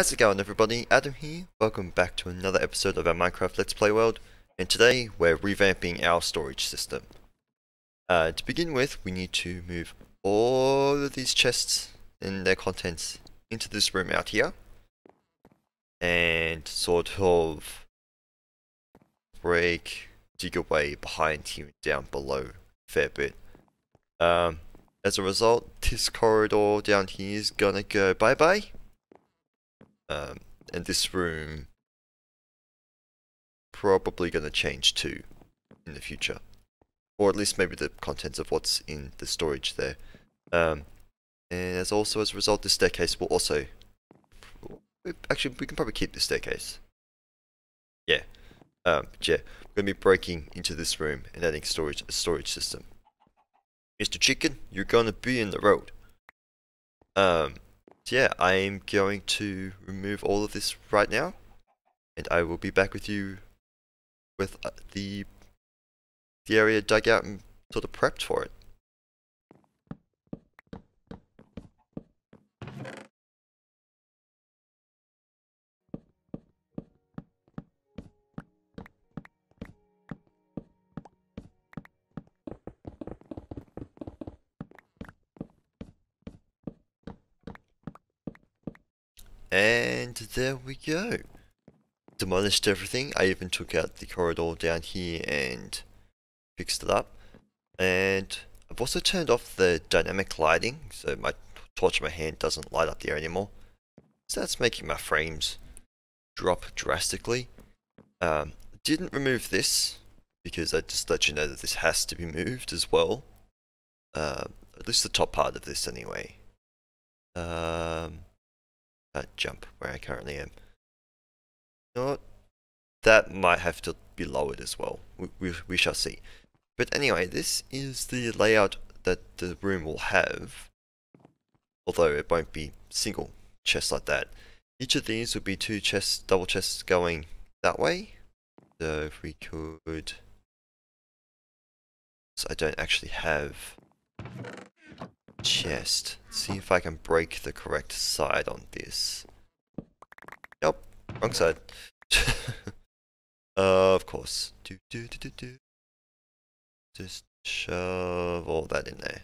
How's it going everybody? Adam here. Welcome back to another episode of our Minecraft Let's Play world. And today we're revamping our storage system. Uh, to begin with, we need to move all of these chests and their contents into this room out here. And sort of break, dig away behind here down below a fair bit. Um, as a result, this corridor down here is gonna go bye-bye. Um, and this room probably going to change too in the future. Or at least maybe the contents of what's in the storage there. Um, and as also as a result, the staircase will also... Actually, we can probably keep the staircase. Yeah. Um, yeah, we're going to be breaking into this room and adding storage a storage system. Mr. Chicken, you're going to be in the road. Um, yeah, I'm going to remove all of this right now, and I will be back with you with uh, the the area dug out and sort of prepped for it. And there we go. Demolished everything. I even took out the corridor down here and fixed it up. And I've also turned off the dynamic lighting, so my torch in my hand doesn't light up the area anymore. So that's making my frames drop drastically. Um, didn't remove this, because I just let you know that this has to be moved as well. Uh, at least the top part of this anyway. Um, jump where I currently am. Know That might have to be lowered as well. We, we, we shall see. But anyway, this is the layout that the room will have. Although it won't be single chests like that. Each of these will be two chests, double chests going that way. So if we could... So I don't actually have chest. See if I can break the correct side on this. Yep, wrong side. uh, of course. Do, do, do, do, do. Just shove all that in there.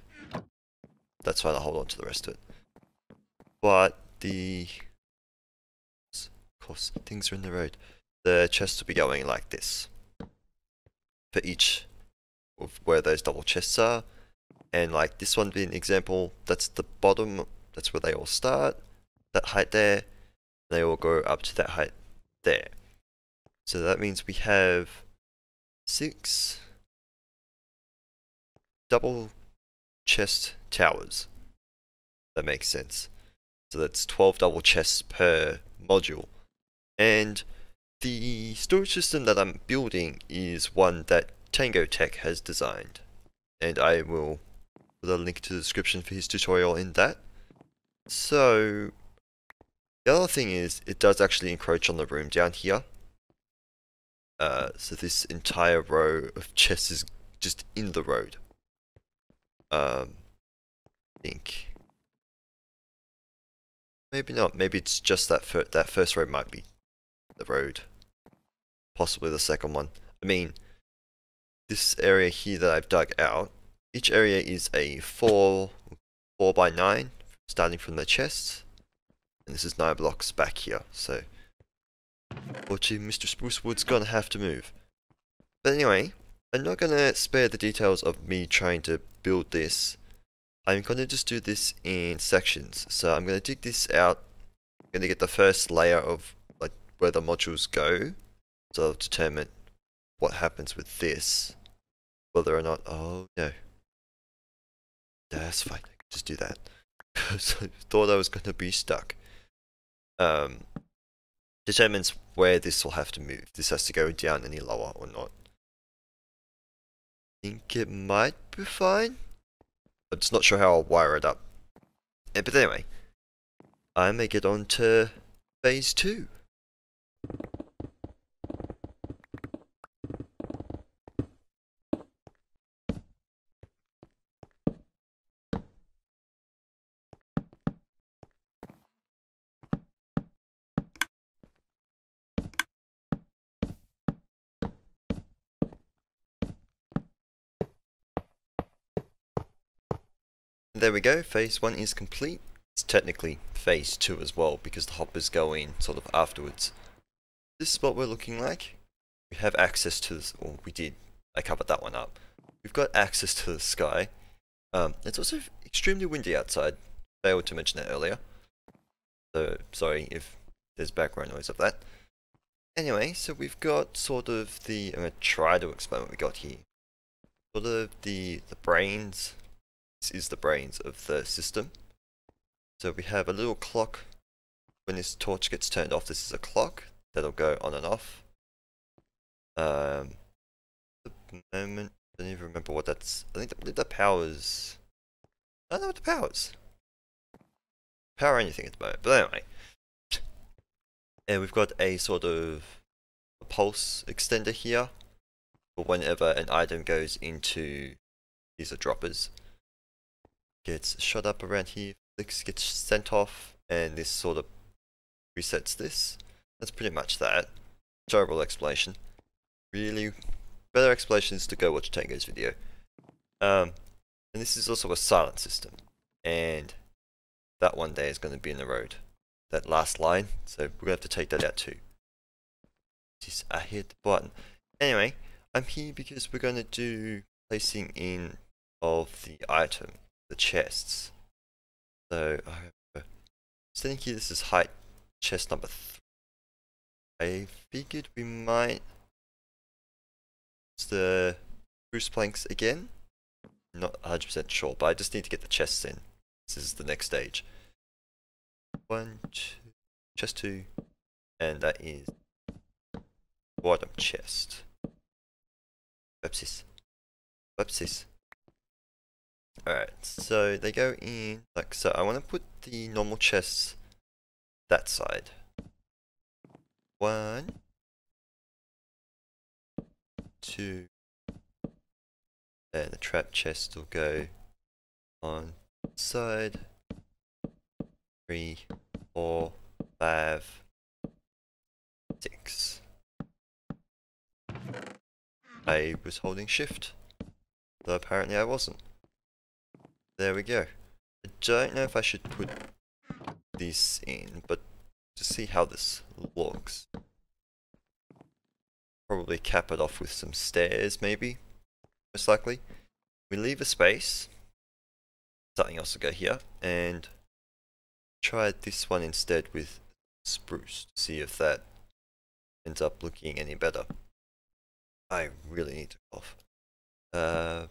That's why I'll hold on to the rest of it. But the... Of course, things are in the road. The chest will be going like this. For each of where those double chests are and like this one being an example, that's the bottom, that's where they all start, that height there, they all go up to that height there. So that means we have six double chest towers. That makes sense. So that's 12 double chests per module. And the storage system that I'm building is one that TangoTek has designed. And I will put a link to the description for his tutorial in that. So, the other thing is, it does actually encroach on the room down here. Uh, so this entire row of chests is just in the road. Um, I think. Maybe not. Maybe it's just that fir that first row might be the road. Possibly the second one. I mean, this area here that I've dug out each area is a 4, 4 by 9 starting from the chest. And this is 9 blocks back here, so... Unfortunately, Mr. Sprucewood's gonna have to move. But anyway, I'm not gonna spare the details of me trying to build this. I'm gonna just do this in sections. So I'm gonna dig this out. I'm gonna get the first layer of like where the modules go. So I'll determine what happens with this. Whether or not, oh no, that's fine. Just do that. I thought I was going to be stuck. Um, determines where this will have to move. This has to go down any lower or not. I think it might be fine. I'm just not sure how I'll wire it up. Yeah, but anyway, I may get on to phase two. There we go, phase 1 is complete. It's technically phase 2 as well because the hoppers go in sort of afterwards. This is what we're looking like. We have access to this, well we did, I covered that one up. We've got access to the sky. Um, it's also extremely windy outside. Failed to mention that earlier. So, sorry if there's background noise of that. Anyway, so we've got sort of the, I'm going to try to explain what we got here. Sort of the, the brains, this is the brains of the system. So we have a little clock. When this torch gets turned off, this is a clock that'll go on and off. Um, the moment, I don't even remember what that's, I think the, the powers, I don't know what the powers. Power anything at the moment, but anyway. And we've got a sort of a pulse extender here for whenever an item goes into these are droppers. Gets shot up around here, flicks gets sent off, and this sort of resets this. That's pretty much that. Terrible explanation. Really, better explanation is to go watch Tango's video. Um, and this is also a silent system, and that one day is going to be in the road that last line, so we're going to have to take that out too. Just, I hit the button. Anyway, I'm here because we're going to do placing in of the item, the chests. So, standing here, this is height chest number three. I figured we might use the spruce planks again. Not 100% sure, but I just need to get the chests in. This is the next stage one, two, chest two, and that is bottom chest. Whoopsies. Whoopsies. Alright, so they go in like so. I want to put the normal chests that side. One, two, and the trap chest will go on side three, four, five, six. I was holding shift, though apparently I wasn't. There we go. I don't know if I should put this in, but to see how this looks. Probably cap it off with some stairs, maybe. Most likely. We leave a space. Something else will go here, and try this one instead with spruce to see if that ends up looking any better. I really need to cough. Uh,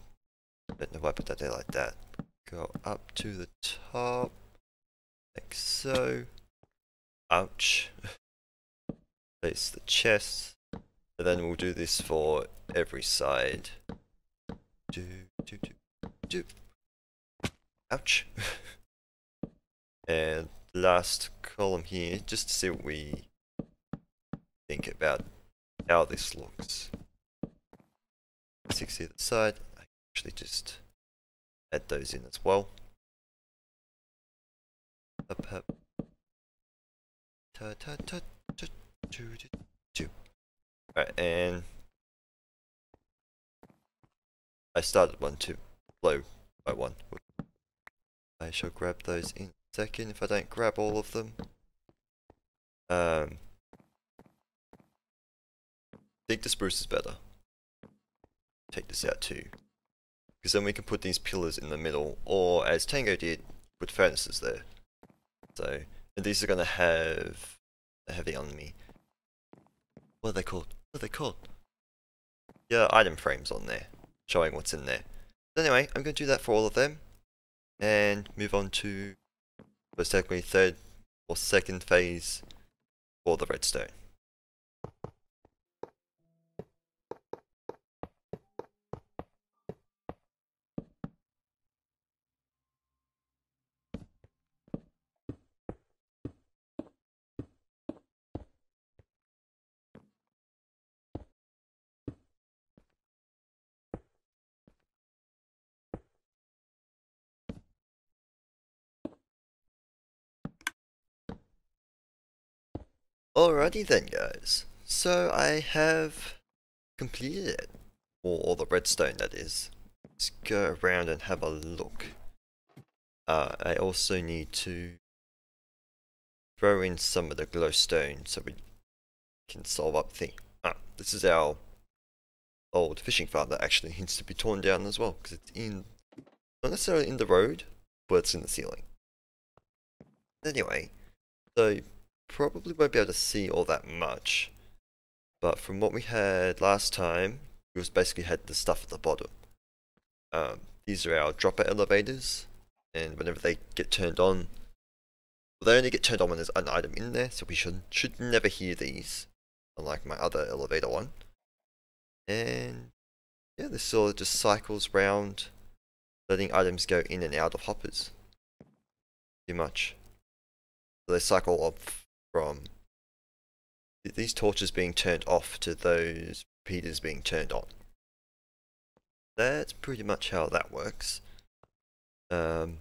don't know why I put that there like that. Go up to the top, like so. Ouch. Place the chest, and then we'll do this for every side. Do, do, do, do. Ouch. And last column here, just to see what we think about how this looks. 60 the side, I actually just add those in as well. Alright, and I started one to blow by one. I shall grab those in second if I don't grab all of them. Um, I think the spruce is better. Take this out too. Because then we can put these pillars in the middle, or as Tango did, put furnaces there. So, and these are going to have a heavy on me. What are they called? What are they called? Yeah, item frames on there, showing what's in there. But anyway, I'm going to do that for all of them, and move on to was technically third or second phase for the redstone. Alrighty then guys, so I have completed it, or, all the redstone that is. Let's go around and have a look. uh, I also need to throw in some of the glowstone so we can solve up thing. Ah, this is our old fishing farm that actually needs to be torn down as well because it's in not necessarily in the road, but it's in the ceiling. Anyway, so probably won't be able to see all that much. But from what we had last time, we was basically had the stuff at the bottom. Um, these are our dropper elevators, and whenever they get turned on, well, they only get turned on when there's an item in there, so we should should never hear these, unlike my other elevator one. And yeah, this sort of just cycles round, letting items go in and out of hoppers. Too much. So they cycle off from these torches being turned off to those repeaters being turned on. That's pretty much how that works. Um,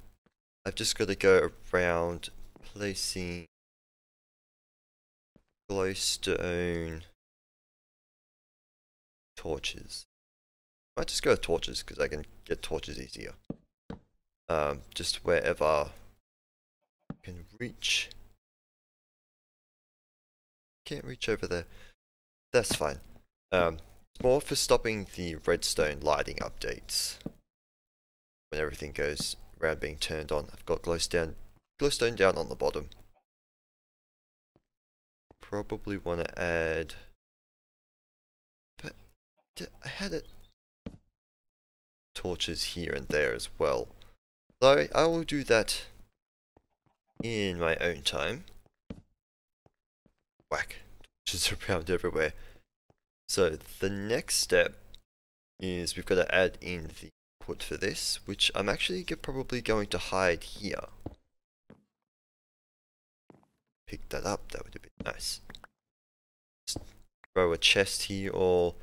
I've just got to go around placing glowstone torches. I might just go with torches because I can get torches easier. Um, just wherever I can reach. Can't reach over there. That's fine. Um, more for stopping the redstone lighting updates. When everything goes around being turned on. I've got glowstone, glowstone down on the bottom. Probably want to add... But I had it... Torches here and there as well. Though I will do that in my own time. Whack. Torches around everywhere. So the next step is we've got to add in the input for this, which I'm actually probably going to hide here. Pick that up, that would be nice. Just throw a chest here or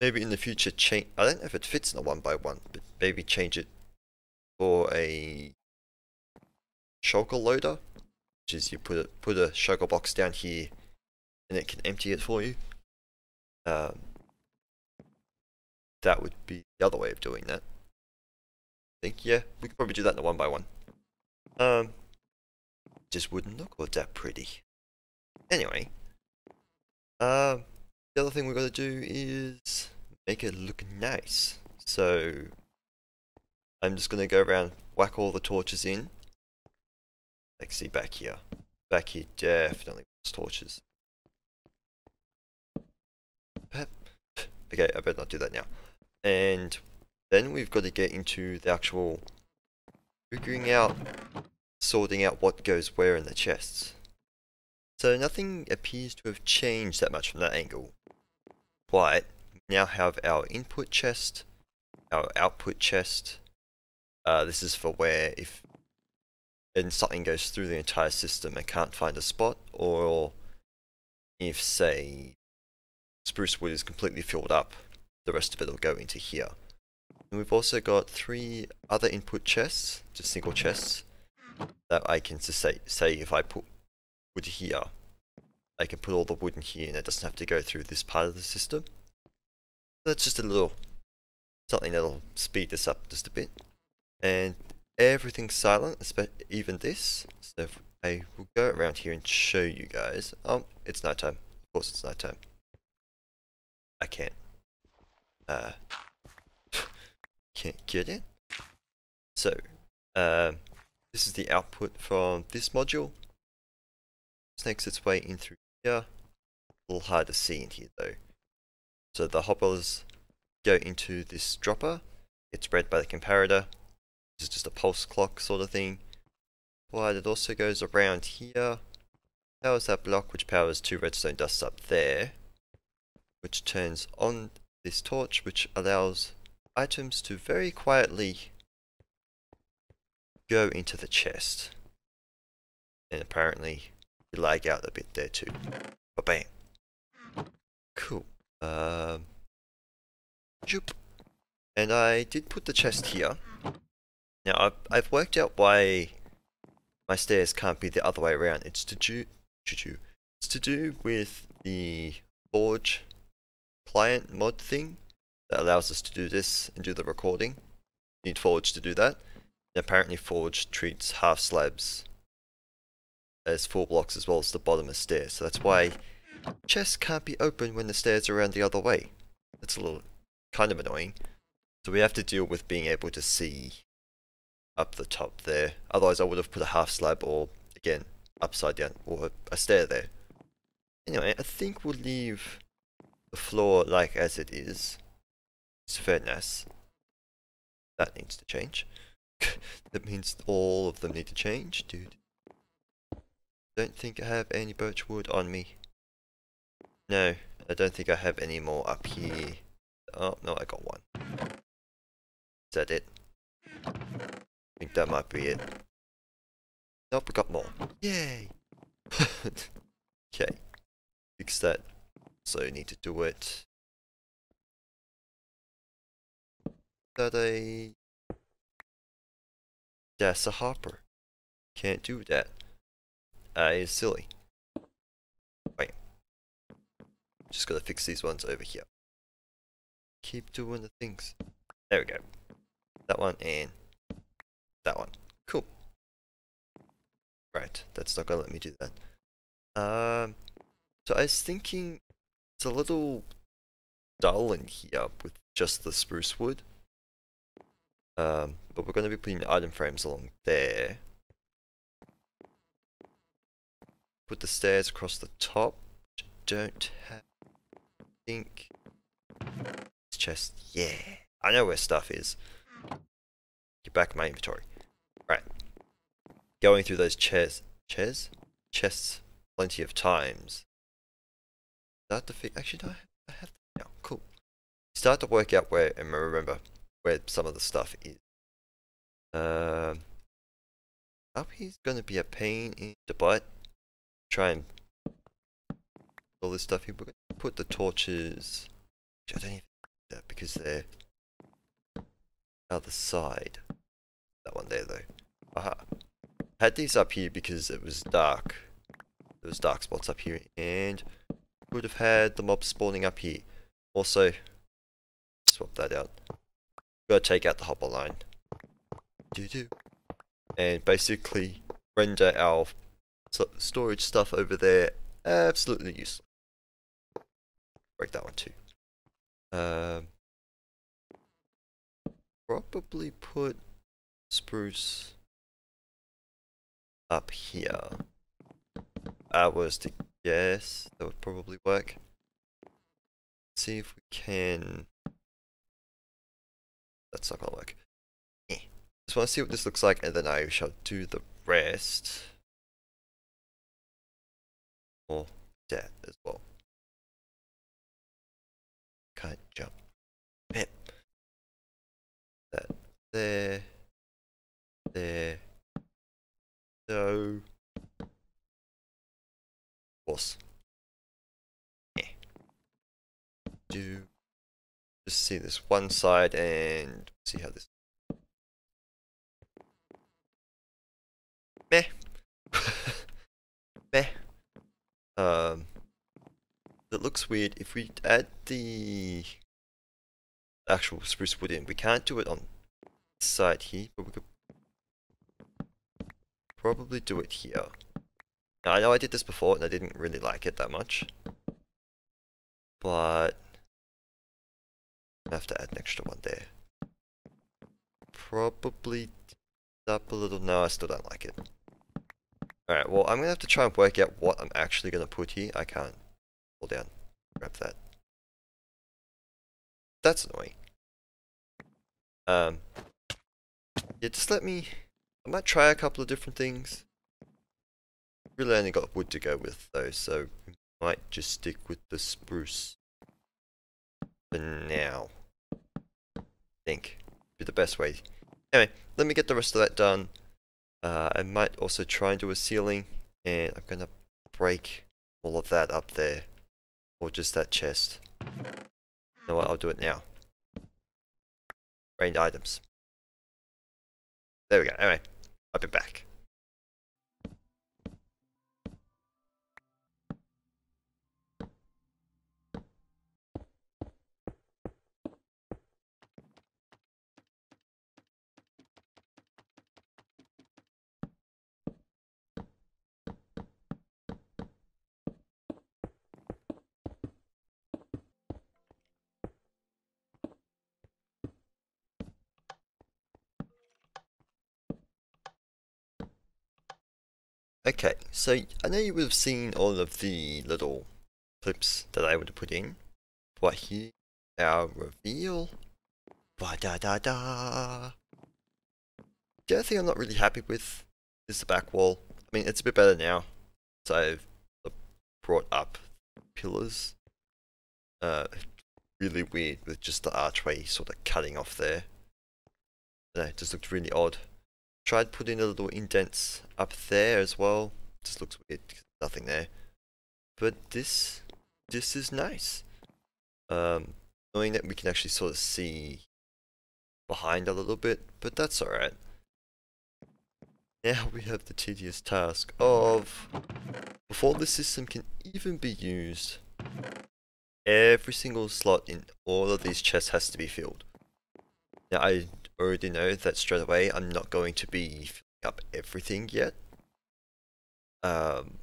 maybe in the future change, I don't know if it fits in a one by one, but maybe change it for a shulker loader, which is you put a, put a shulker box down here and it can empty it for you. Um, that would be the other way of doing that. I think, yeah, we could probably do that in a one by one. Um, just wouldn't look all that pretty. Anyway, um, the other thing we've got to do is make it look nice. So, I'm just going to go around, whack all the torches in. Like, see back here. Back here definitely torches. Okay, I better not do that now. And then we've got to get into the actual figuring out, sorting out what goes where in the chests. So nothing appears to have changed that much from that angle. But now have our input chest, our output chest. Uh, this is for where if and something goes through the entire system and can't find a spot, or if say spruce wood is completely filled up, the rest of it will go into here. And we've also got three other input chests, just single chests, that I can say, say if I put wood here, I can put all the wood in here and it doesn't have to go through this part of the system. That's just a little something that'll speed this up just a bit. And everything's silent, even this. So I will go around here and show you guys. Oh, it's nighttime. Of course it's nighttime. I can't. Uh, can't get it. So, uh, this is the output from this module. Snakes its way in through here. A little hard to see in here though. So the hoppers go into this dropper. It's read by the comparator. This is just a pulse clock sort of thing. But it also goes around here. Powers that block which powers two redstone dusts up there which turns on this torch which allows items to very quietly go into the chest. And apparently you lag out a bit there too. But bam. Cool. Um, Joop. And I did put the chest here. Now I've, I've worked out why my stairs can't be the other way around. It's to do, it's to do with the forge client mod thing that allows us to do this and do the recording. Need Forge to do that. Apparently, Forge treats half slabs as full blocks as well as the bottom of stairs, so that's why chests can't be open when the stairs are around the other way. That's a little kind of annoying. So we have to deal with being able to see up the top there. Otherwise, I would have put a half slab or, again, upside down or a stair there. Anyway, I think we'll leave the floor like as it is. It's fairness. That needs to change. that means all of them need to change, dude. Don't think I have any birch wood on me. No, I don't think I have any more up here. Oh, no, I got one. Is that it? I think that might be it. Nope, we got more. Yay! okay. Fix that. So you need to do it. That a that's a hopper. Can't do that. That is silly. Wait. Just gotta fix these ones over here. Keep doing the things. There we go. That one and that one. Cool. Right, that's not gonna let me do that. Um, so I was thinking it's a little dull in here with just the spruce wood. Um, but we're going to be putting item frames along there. Put the stairs across the top. Don't have. think. It's chest. Yeah. I know where stuff is. Get back my inventory. Right. Going through those chairs. Chairs? Chests plenty of times. Start to fig- actually, no, I have now. Cool. Start to work out where and remember where some of the stuff is. Um, up here's gonna be a pain in the butt. Try and all this stuff here. We're gonna put the torches. I don't even that because they're other side. That one there though. Aha. Had these up here because it was dark. There was dark spots up here and would have had the mob spawning up here. Also, swap that out. Gotta take out the hopper line. Do do. And basically render our storage stuff over there absolutely useless. Break that one too. Um, probably put spruce up here. I was to guess that would probably work. see if we can. That's not gonna work. Eh. Just want to see what this looks like, and then I shall do the rest. Or that as well. Can't jump. Pip. That there. There. So course. Yeah. Do just see this one side and see how this. Meh. Meh. Um. It looks weird if we add the actual spruce wood in. We can't do it on this side here, but we could probably do it here. Now, I know I did this before and I didn't really like it that much. But... I have to add an extra one there. Probably up a little. No, I still don't like it. Alright, well, I'm going to have to try and work out what I'm actually going to put here. I can't. Hold down. Grab that. That's annoying. Um, yeah, just let me... I might try a couple of different things really only got wood to go with though, so we might just stick with the spruce for now. I think be the best way. Anyway, let me get the rest of that done. Uh, I might also try and do a ceiling, and I'm gonna break all of that up there, or just that chest. You know what? I'll do it now. Rained items. There we go. Anyway, I'll be back. Okay, so I know you would have seen all of the little clips that I would have put in, but here our reveal. Ba da da da. The other thing I'm not really happy with is the back wall. I mean, it's a bit better now. So I've brought up pillars. Uh, really weird with just the archway sort of cutting off there. No, it just looked really odd. Tried putting a little indents up there as well. Just looks weird. Nothing there. But this, this is nice. Um, knowing that we can actually sort of see behind a little bit, but that's alright. Now we have the tedious task of, before the system can even be used, every single slot in all of these chests has to be filled. Now I already know that straight away I'm not going to be filling up everything yet. Um,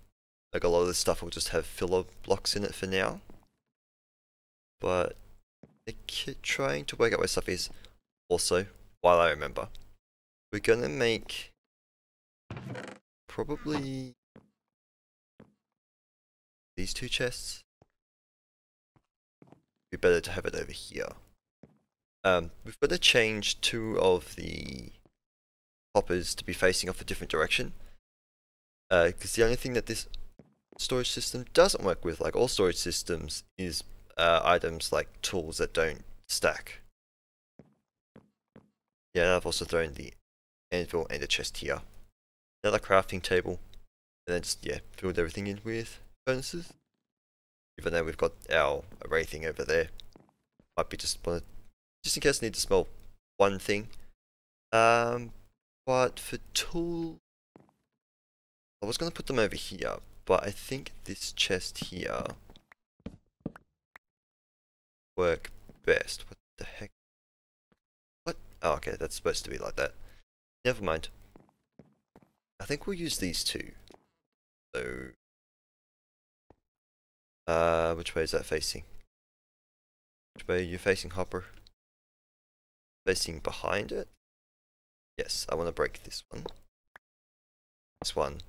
like a lot of this stuff will just have filler blocks in it for now. But trying to work out where stuff is. Also, while I remember, we're gonna make probably these two chests. Be better to have it over here. Um, we've got to change two of the hoppers to be facing off a different direction. Because uh, the only thing that this storage system doesn't work with, like all storage systems, is uh, items like tools that don't stack. Yeah, I've also thrown the anvil and the chest here. Another crafting table. And then just, yeah, filled everything in with furnaces. Even though we've got our array thing over there. Might be just one, just in case I need to smell one thing. Um, but for tool, I was going to put them over here, but I think this chest here work best. What the heck? What? Oh, okay, that's supposed to be like that. Never mind. I think we'll use these two. So, uh, which way is that facing? Which way are you facing, Hopper? Facing behind it? Yes, I want to break this one. This one.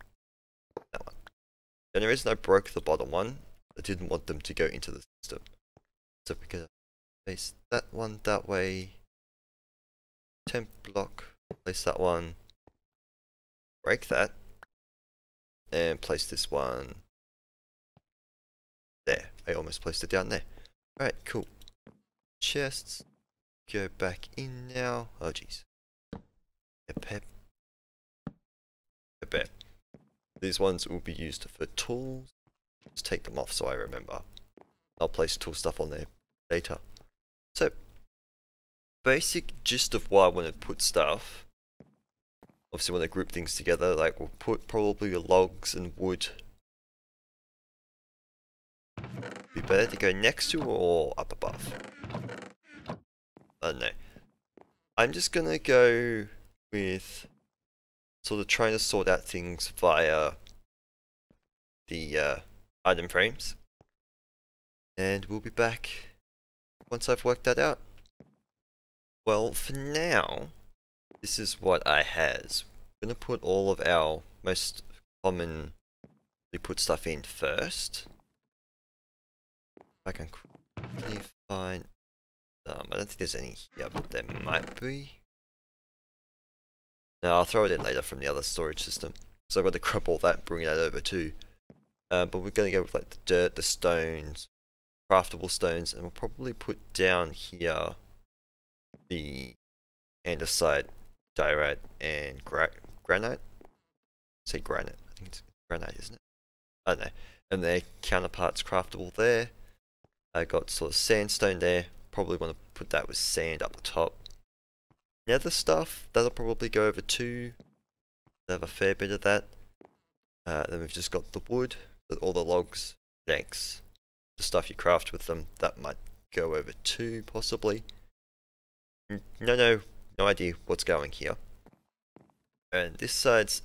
The only reason I broke the bottom one, I didn't want them to go into the system. So we can place that one that way. Temp block, place that one. Break that. And place this one there. I almost placed it down there. Alright, cool. Chests. Go back in now. Oh jeez. Pep. Pep. These ones will be used for tools. Let's take them off so I remember. I'll place tool stuff on there later. So, basic gist of why I want to put stuff. Obviously, want to group things together. Like we'll put probably logs and wood. Be better to go next to or up above. I don't know. I'm just gonna go with sort of trying to sort out things via the uh, item frames. And we'll be back once I've worked that out. Well, for now, this is what I has. I'm going to put all of our most commonly put stuff in first. I can quickly find... Um, I don't think there's any here, but there might be. No, I'll throw it in later from the other storage system. So I've got to crop all that, bring that over too. Uh, but we're going to go with like the dirt, the stones, craftable stones, and we'll probably put down here the andesite, diorite, and gra granite. say granite. I think it's granite, isn't it? I don't know. And their counterparts craftable there. I got sort of sandstone there. Probably want to put that with sand up the top. Nether stuff, that'll probably go over too. They have a fair bit of that. Uh, then we've just got the wood, all the logs, planks, the stuff you craft with them, that might go over too, possibly. No, no, no idea what's going here. And this side's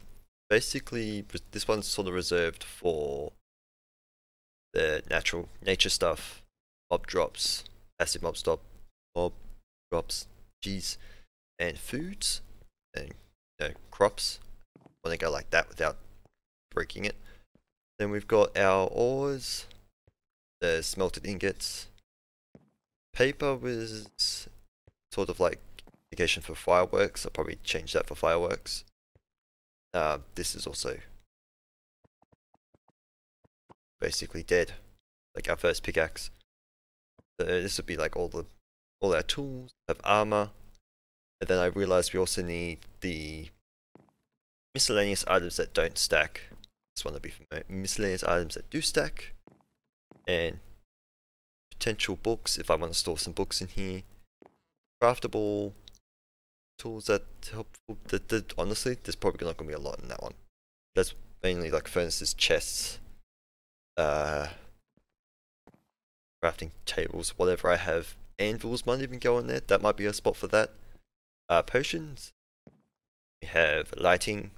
basically, this one's sort of reserved for the natural nature stuff, mob drops, acid mob stop, mob drops, geez, and foods, and you know, crops. Want to go like that without breaking it. Then we've got our ores. There's smelted ingots. Paper was sort of like indication for fireworks. I'll probably change that for fireworks. Uh, this is also basically dead, like our first pickaxe. So this would be like all the all our tools, have armor, and then I realized we also need the miscellaneous items that don't stack. This one will be miscellaneous items that do stack, and potential books if I want to store some books in here. Craftable tools that helpful. That, that honestly, there's probably not going to be a lot in that one. That's mainly like furnaces, chests, uh, crafting tables, whatever I have. Anvils might even go in there. That might be a spot for that. Uh, potions. We have lighting,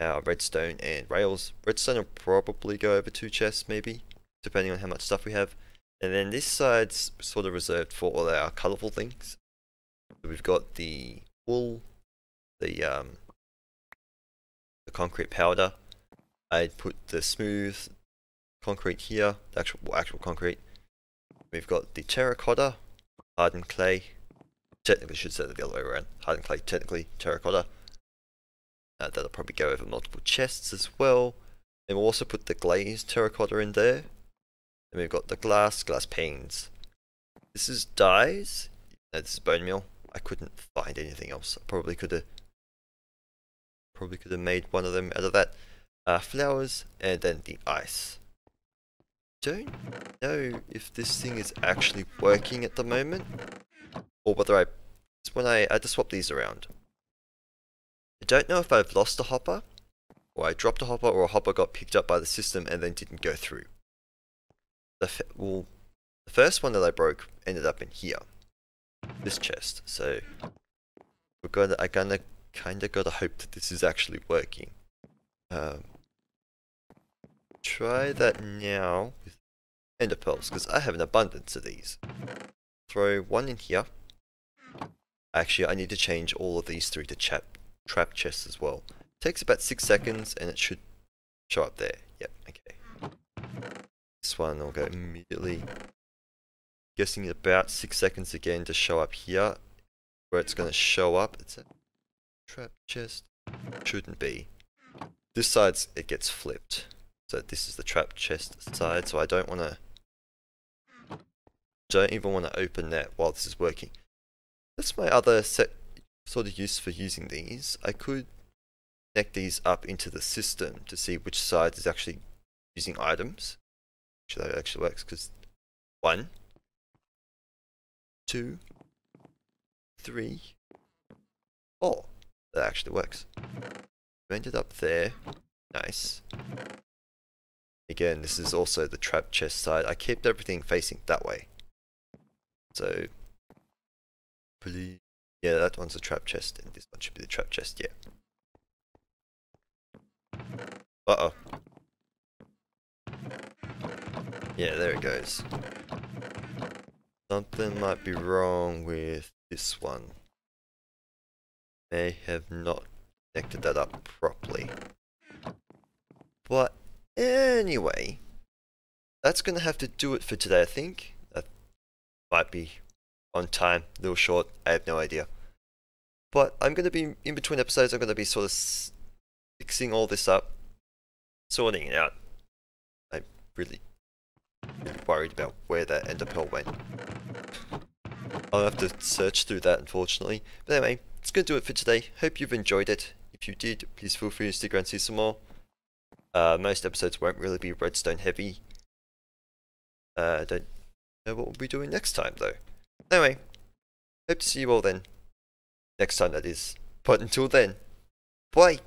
our redstone and rails. Redstone will probably go over two chests, maybe, depending on how much stuff we have. And then this side's sort of reserved for all our colourful things. So we've got the wool, the um, the concrete powder. I put the smooth concrete here, the actual well, actual concrete. We've got the terracotta, hardened clay. Technically, should say the other way around. Hardened clay, technically terracotta. Uh, that'll probably go over multiple chests as well. And we'll also put the glazed terracotta in there. And we've got the glass, glass panes. This is dyes. No, this is bone meal. I couldn't find anything else. I probably could have probably could have made one of them out of that. Uh, flowers and then the ice. Don't know if this thing is actually working at the moment or whether I when I I just swap these around. I don't know if I've lost a hopper or I dropped a hopper or a hopper got picked up by the system and then didn't go through. The well, the first one that I broke ended up in here this chest. So we're gonna I gonna kinda gotta hope that this is actually working. Um, try that now with ender pearls because I have an abundance of these. Throw one in here. Actually, I need to change all of these three to trap trap chests as well. takes about six seconds and it should show up there. Yep, okay. This one will go immediately guessing about six seconds again to show up here where it's going to show up it's a trap chest shouldn't be this side it gets flipped so this is the trap chest side so I don't want to don't even want to open that while this is working that's my other set sort of use for using these I could connect these up into the system to see which side is actually using items actually that actually works because one two, three, four. That actually works. We ended up there. Nice. Again, this is also the trap chest side. I kept everything facing that way. So. Yeah, that one's a trap chest, and this one should be the trap chest, yeah. Uh-oh. Yeah, there it goes. Something might be wrong with this one. May have not connected that up properly. But anyway, that's going to have to do it for today, I think. That might be on time, a little short, I have no idea. But I'm going to be, in between episodes, I'm going to be sort of fixing all this up, sorting it out. I'm really worried about where that ender pearl went. I'll have to search through that unfortunately. But anyway, it's going to do it for today. Hope you've enjoyed it. If you did, please feel free to stick around and see some more. Uh, most episodes won't really be redstone heavy. Uh, don't know what we'll be doing next time though. Anyway, hope to see you all then. Next time that is. But until then, bye!